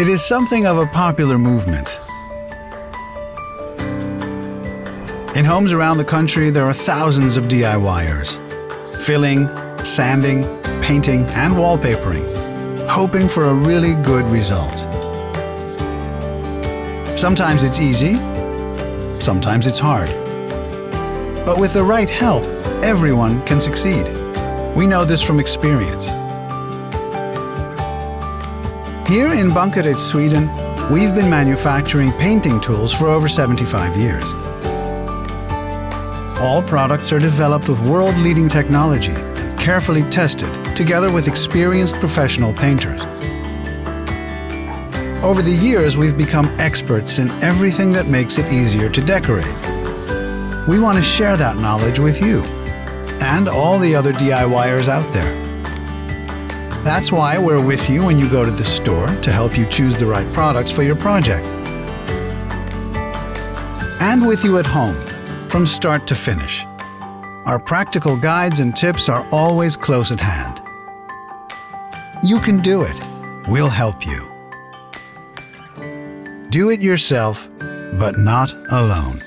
It is something of a popular movement. In homes around the country, there are thousands of DIYers, filling, sanding, painting, and wallpapering, hoping for a really good result. Sometimes it's easy, sometimes it's hard. But with the right help, everyone can succeed. We know this from experience. Here in Bankeryd, Sweden, we've been manufacturing painting tools for over 75 years. All products are developed with world-leading technology, carefully tested, together with experienced professional painters. Over the years, we've become experts in everything that makes it easier to decorate. We want to share that knowledge with you and all the other DIYers out there. That's why we're with you when you go to the store to help you choose the right products for your project. And with you at home, from start to finish. Our practical guides and tips are always close at hand. You can do it. We'll help you. Do it yourself, but not alone.